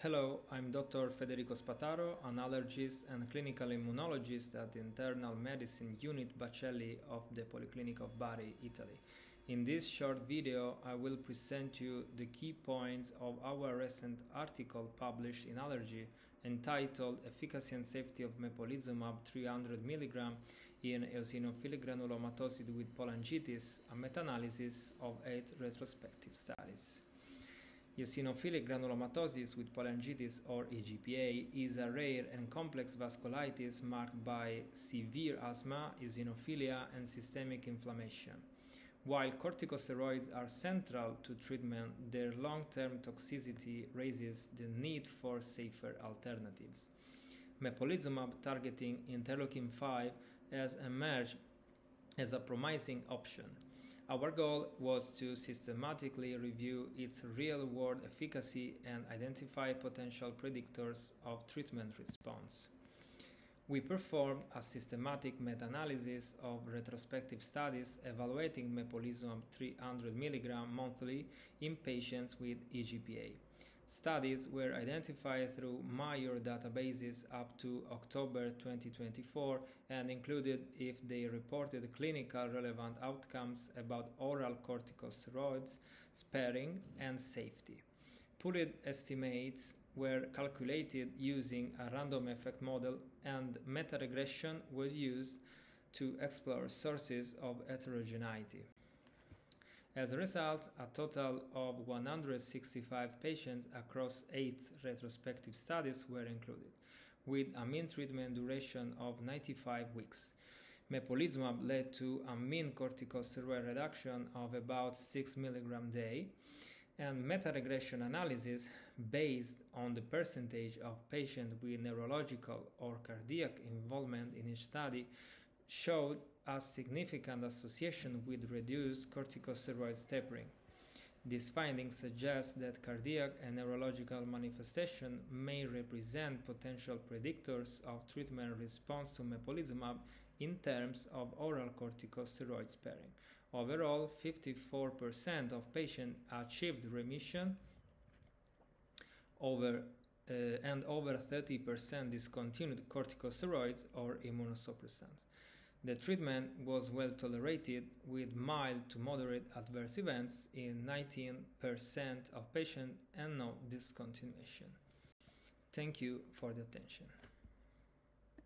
Hello, I'm Dr. Federico Spataro, an allergist and clinical immunologist at the Internal Medicine Unit Baccelli of the Polyclinic of Bari, Italy. In this short video, I will present you the key points of our recent article published in Allergy entitled Efficacy and Safety of Mepolizumab 300 mg in eosinophilic granulomatosis with polyangiitis, a meta-analysis of eight retrospective studies. Eosinophilic granulomatosis with polyangiitis or EGPA is a rare and complex vasculitis marked by severe asthma, eosinophilia, and systemic inflammation. While corticosteroids are central to treatment, their long-term toxicity raises the need for safer alternatives. Mepolizumab targeting interleukin 5 has emerged as a promising option. Our goal was to systematically review its real world efficacy and identify potential predictors of treatment response. We performed a systematic meta analysis of retrospective studies evaluating mepolizumab 300 mg monthly in patients with EGPA. Studies were identified through Mayor databases up to October 2024 and included if they reported clinical relevant outcomes about oral corticosteroids, sparing, and safety. Pooled estimates were calculated using a random effect model, and meta regression was used to explore sources of heterogeneity. As a result, a total of 165 patients across eight retrospective studies were included, with a mean treatment duration of 95 weeks. Mepolizumab led to a mean corticosteroid reduction of about 6 mg day, and meta-regression analysis based on the percentage of patients with neurological or cardiac involvement in each study showed a significant association with reduced corticosteroid tapering. These findings suggest that cardiac and neurological manifestation may represent potential predictors of treatment response to mepolizumab in terms of oral corticosteroid sparing. Overall, 54% of patients achieved remission over uh, and over 30% discontinued corticosteroids or immunosuppressants. The treatment was well tolerated with mild to moderate adverse events in 19% of patients and no discontinuation. Thank you for the attention.